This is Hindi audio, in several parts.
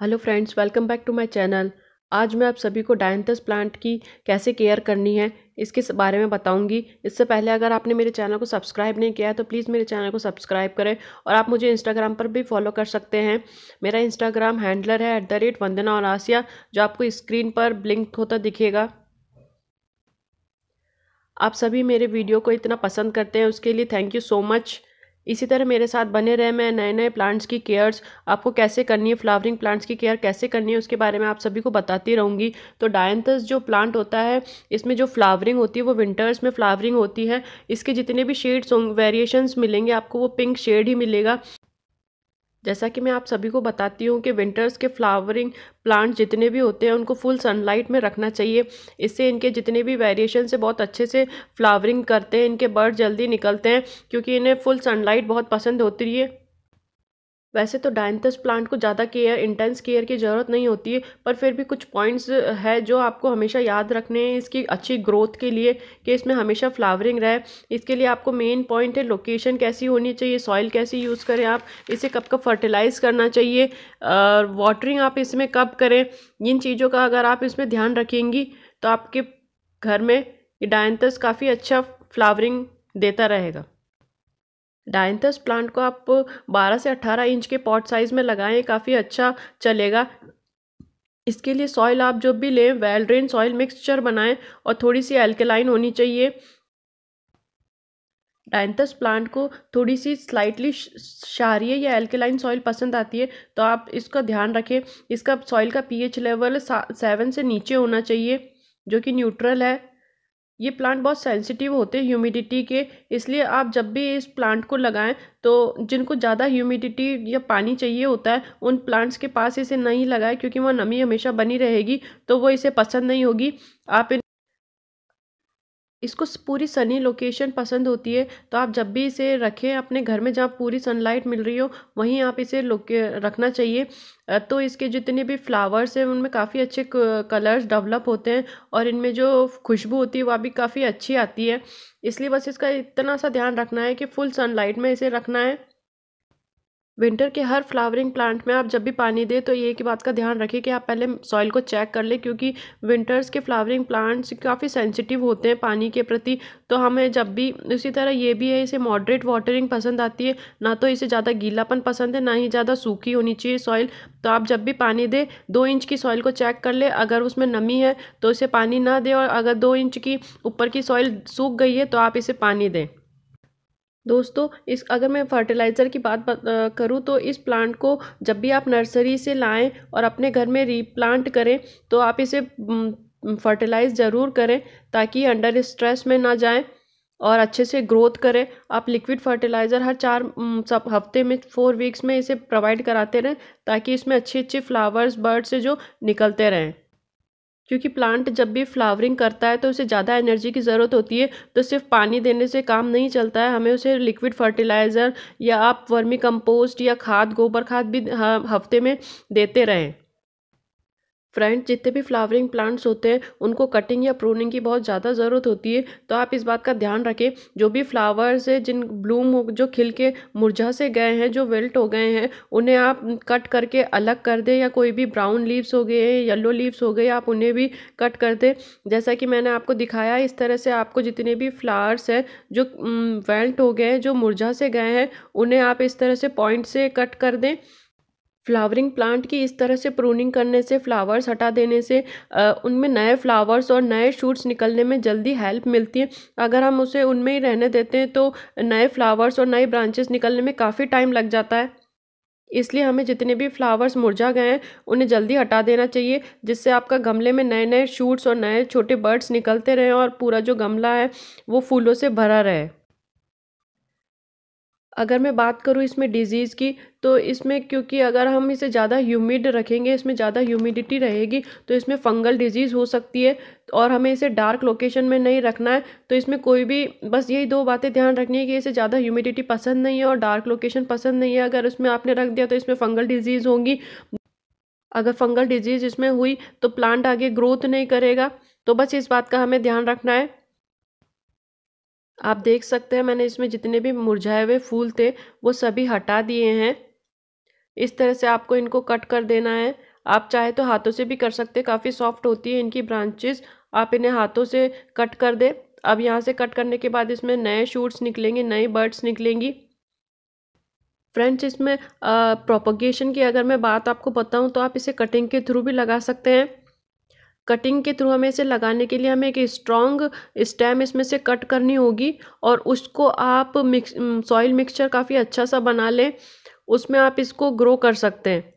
Hello friends, welcome back to my channel. आज मैं आप सभी को डायंथस प्लांट की कैसे केयर करनी है, इसके बारे में बताऊँगी। इससे पहले अगर आपने मेरे चैनल को सब्सक्राइब नहीं किया है तो प्लीज़ मेरे चैनल को सब्सक्राइब करें और आप मुझे इंस्टाग्राम पर भी फॉलो कर सकते हैं। मेरा इंस्टाग्राम हैंडलर है एट द रेट वंदना और आसिया जो आपको स्क्रीन पर ब्लिंक होता दिखेगा। आप सभी मेरे वीडियो को इतना पसंद करते हैं, उसके लिए थैंक यू सो मच। इसी तरह मेरे साथ बने रहे मैं नए नए प्लांट्स की केयर्स आपको कैसे करनी है फ्लावरिंग प्लांट्स की केयर कैसे करनी है, उसके बारे में आप सभी को बताती रहूँगी। तो डायंथस जो प्लांट होता है, इसमें जो फ्लावरिंग होती है, वो विंटर्स में फ्लावरिंग होती है। इसके जितने भी शेड्स होंगे वेरिएशंस मिलेंगे, आपको वो पिंक शेड ही मिलेगा। जैसा कि मैं आप सभी को बताती हूँ कि विंटर्स के फ्लावरिंग प्लांट जितने भी होते हैं, उनको फुल सनलाइट में रखना चाहिए। इससे इनके जितने भी वेरिएशन से बहुत अच्छे से फ्लावरिंग करते हैं, इनके बर्ड जल्दी निकलते हैं, क्योंकि इन्हें फुल सनलाइट बहुत पसंद होती है। वैसे तो डायंथस प्लांट को ज़्यादा केयर इंटेंस केयर की ज़रूरत नहीं होती है पर फिर भी कुछ पॉइंट्स है जो आपको हमेशा याद रखने हैं इसकी अच्छी ग्रोथ के लिए, कि इसमें हमेशा फ्लावरिंग रहे। इसके लिए आपको मेन पॉइंट है लोकेशन कैसी होनी चाहिए सॉइल कैसी यूज़ करें आप, इसे कब कब फर्टिलाइज़ करना चाहिए वाटरिंग आप इसमें कब करें, इन चीज़ों का अगर आप इसमें ध्यान रखेंगी तो आपके घर में डायंथस काफ़ी अच्छा फ्लावरिंग देता रहेगा। डायंथस प्लांट को आप 12 से 18 इंच के पॉट साइज़ में लगाएँ काफ़ी अच्छा चलेगा। इसके लिए सॉइल आप जब भी लें वेल ड्रेन सॉइल मिक्सचर बनाएँ और थोड़ी सी एल्केलाइन होनी चाहिए। डायंथस प्लांट को थोड़ी सी स्लाइटली क्षारीय या एल्केलाइन सॉइल पसंद आती है तो आप इसका ध्यान रखें। इसका सॉइल का पीएच लेवल सेवन से नीचे होना चाहिए, जो कि न्यूट्रल है। ये प्लांट बहुत सेंसिटिव होते हैं ह्यूमिडिटी के, इसलिए आप जब भी इस प्लांट को लगाएँ तो जिनको ज़्यादा ह्यूमिडिटी या पानी चाहिए होता है, उन प्लांट्स के पास इसे नहीं लगाएँ, क्योंकि वह नमी हमेशा बनी रहेगी तो वो इसे पसंद नहीं होगी। आप इन इसको पूरी सनी लोकेशन पसंद होती है तो आप जब भी इसे रखें अपने घर में, जहाँ पूरी सनलाइट मिल रही हो, वहीं आप इसे लोके रखना चाहिए। तो इसके जितने भी फ्लावर्स हैं, उनमें काफ़ी अच्छे कलर्स डेवलप होते हैं, और इनमें जो खुशबू होती है, वह भी काफ़ी अच्छी आती है। इसलिए बस इसका इतना सा ध्यान रखना है कि फुल सनलाइट में इसे रखना है। विंटर के हर फ्लावरिंग प्लांट में आप जब भी पानी दें तो ये की बात का ध्यान रखें कि आप पहले सॉइल को चेक कर लें क्योंकि विंटर्स के फ्लावरिंग प्लांट्स काफ़ी सेंसिटिव होते हैं पानी के प्रति। तो हमें जब भी, इसी तरह ये भी है, इसे मॉडरेट वाटरिंग पसंद आती है। ना तो इसे ज़्यादा गीलापन पसंद है, ना ही ज़्यादा सूखी होनी चाहिए सॉइल तो आप जब भी पानी दें, दो इंच की सॉइल को चेक कर ले। अगर उसमें नमी है तो इसे पानी ना दें और अगर दो इंच की ऊपर की सॉइल सूख गई है तो आप इसे पानी दें। दोस्तों, इस अगर मैं फर्टिलाइज़र की बात करूँ तो इस प्लांट को जब भी आप नर्सरी से लाएँ और अपने घर में रीप्लांट करें तो आप इसे फर्टिलाइज़ ज़रूर करें ताकि अंडर स्ट्रेस में ना जाएँ और अच्छे से ग्रोथ करें। आप लिक्विड फर्टिलाइज़र हर चार सब हफ़्ते में फोर वीक्स में इसे प्रोवाइड कराते रहें ताकि इसमें अच्छे अच्छे फ्लावर्स बर्ड से जो निकलते रहें। क्योंकि प्लांट जब भी फ्लावरिंग करता है तो उसे ज़्यादा एनर्जी की ज़रूरत होती है। तो सिर्फ़ पानी देने से काम नहीं चलता है। हमें उसे लिक्विड फर्टिलाइज़र या आप वर्मी कंपोस्ट या खाद, गोबर खाद भी हफ़्ते में देते रहें। फ्रेंड्स जितने भी फ्लावरिंग प्लांट्स होते हैं, उनको कटिंग या प्रूनिंग की बहुत ज़्यादा ज़रूरत होती है। तो आप इस बात का ध्यान रखें, जो भी फ्लावर्स है, जिन ब्लूम जो खिल के मुरझा से गए हैं, जो वेल्ट हो गए हैं, उन्हें आप कट करके अलग कर दें, या कोई भी ब्राउन लीव्स हो गए येलो लीव्स हो गए, आप उन्हें भी कट कर दें। जैसा कि मैंने आपको दिखाया, इस तरह से आपको जितने भी फ्लावर्स हैं, जो वेल्ट हो गए हैं जो मुरझा से गए हैं, उन्हें आप इस तरह से पॉइंट से कट कर दें। फ्लावरिंग प्लांट की इस तरह से प्रूनिंग करने से फ्लावर्स हटा देने से उनमें नए फ्लावर्स और नए शूट्स निकलने में जल्दी हेल्प मिलती है। अगर हम उसे उनमें ही रहने देते हैं तो नए फ्लावर्स और नए ब्रांचेस निकलने में काफ़ी टाइम लग जाता है। इसलिए हमें जितने भी फ्लावर्स मुरझा गए हैं, उन्हें जल्दी हटा देना चाहिए, जिससे आपका गमले में नए नए शूट्स और नए छोटे बर्ड्स निकलते रहें और पूरा जो गमला है, वो फूलों से भरा रहे। अगर मैं बात करूँ इसमें डिज़ीज़ की तो इसमें क्योंकि अगर हम इसे ज़्यादा ह्यूमिड रखेंगे, इसमें ज़्यादा ह्यूमिडिटी रहेगी तो इसमें फंगल डिज़ीज़ हो सकती है और हमें इसे डार्क लोकेशन में नहीं रखना है। तो इसमें कोई भी, बस यही दो बातें ध्यान रखनी है कि इसे ज़्यादा ह्यूमिडिटी पसंद नहीं है और डार्क लोकेशन पसंद नहीं है। अगर उसमें आपने रख दिया तो इसमें फंगल डिज़ीज़ होंगी। अगर फंगल डिज़ीज़ इसमें हुई तो प्लांट आगे ग्रोथ नहीं करेगा। तो बस इस बात का हमें ध्यान रखना है। आप देख सकते हैं, मैंने इसमें जितने भी मुरझाए हुए फूल थे, वो सभी हटा दिए हैं। इस तरह से आपको इनको कट कर देना है। आप चाहे तो हाथों से भी कर सकते हैं, काफ़ी सॉफ्ट होती है इनकी ब्रांचेस। आप इन्हें हाथों से कट कर दे। अब यहाँ से कट करने के बाद इसमें नए शूट्स निकलेंगे नए बर्ड्स निकलेंगी। फ्रेंड्स, इसमें प्रोपोगेशन की अगर मैं बात आपको बताऊँ तो आप इसे कटिंग के थ्रू भी लगा सकते हैं। कटिंग के थ्रू हमें इसे लगाने के लिए हमें एक स्ट्रॉन्ग स्टेम इसमें से कट करनी होगी और उसको आप मिक्स सॉइल मिक्सचर काफ़ी अच्छा सा बना लें। उसमें आप इसको ग्रो कर सकते हैं।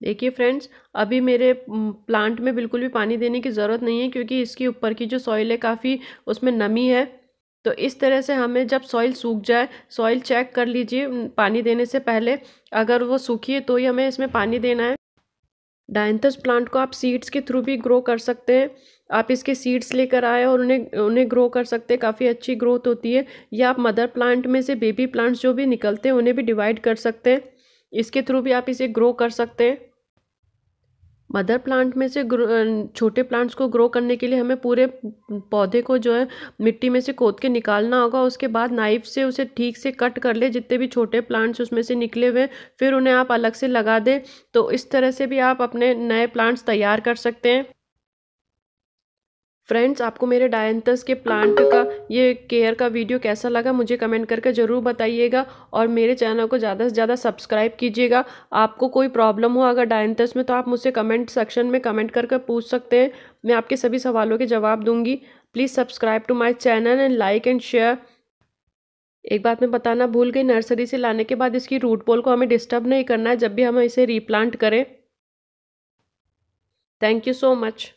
देखिए फ्रेंड्स अभी मेरे प्लांट में बिल्कुल भी पानी देने की ज़रूरत नहीं है क्योंकि इसके ऊपर की जो सॉइल है काफ़ी उसमें नमी है। तो इस तरह से हमें जब सॉइल सूख जाए सॉइल चेक कर लीजिए पानी देने से पहले। अगर वो सूखी है तो ही हमें इसमें पानी देना है। डायंथस प्लांट को आप सीड्स के थ्रू भी ग्रो कर सकते हैं। आप इसके सीड्स लेकर आए और उन्हें उन्हें ग्रो कर सकते हैं। काफ़ी अच्छी ग्रोथ होती है। या आप मदर प्लांट में से बेबी प्लांट्स जो भी निकलते हैं, उन्हें भी डिवाइड कर सकते हैं। इसके थ्रू भी आप इसे ग्रो कर सकते हैं। मदर प्लांट में से छोटे प्लांट्स को ग्रो करने के लिए हमें पूरे पौधे को जो है मिट्टी में से खोद के निकालना होगा, उसके बाद नाइफ से उसे ठीक से कट कर ले, जितने भी छोटे प्लांट्स उसमें से निकले हुए फिर उन्हें आप अलग से लगा दें। तो इस तरह से भी आप अपने नए प्लांट्स तैयार कर सकते हैं। फ्रेंड्स आपको मेरे डायंतस के प्लांट का, ये केयर का वीडियो कैसा लगा, मुझे कमेंट करके ज़रूर बताइएगा और मेरे चैनल को ज़्यादा से ज़्यादा सब्सक्राइब कीजिएगा। आपको कोई प्रॉब्लम हो अगर डायंतस में तो आप मुझसे कमेंट सेक्शन में कमेंट करके पूछ सकते हैं। मैं आपके सभी सवालों के जवाब दूँगी। Please subscribe to my channel and like and share एक बात मैं बताना भूल गई नर्सरी से लाने के बाद इसकी रूट पोल को हमें डिस्टर्ब नहीं करना है, जब भी हम इसे रीप्लांट करें। Thank you so much